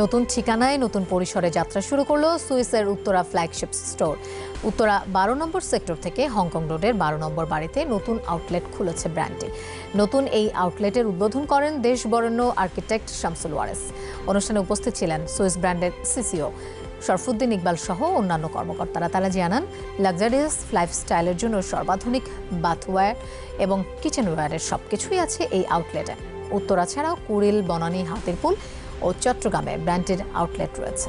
নতুন ঠিকানায় নতুন পরিসরে যাত্রা শুরু করল সুইসের উত্তরা ফ্ল্যাগশিপ স্টোর উত্তরা বারো নম্বর সেক্টর থেকে হংকং রোডের বারো নম্বর বাড়িতে নতুন আউটলেট খুলেছে ব্র্যান্ডটি নতুন এই আউটলেটের উদ্বোধন করেন দেশবরেণ্য আর্কিটেক্ট শামসুল ওয়ারেস। অনুষ্ঠানে উপস্থিত ছিলেন সুইস ব্র্যান্ডের সিসিও শরফুদ্দিন ইকবাল সহ অন্যান্য কর্মকর্তারা। তারা জানান লাক্সারিয়াস লাইফস্টাইলের জন্য সর্বাধুনিক বাথওয়্যার এবং কিচেনওয়্যারের সবকিছুই আছে এই আউটলেটে উত্তরা ছাড়াও কুড়িল, বনানী, হাতিরপুল ও চট্টগ্রামে ব্র্যান্ডেড আউটলেট রয়েছে।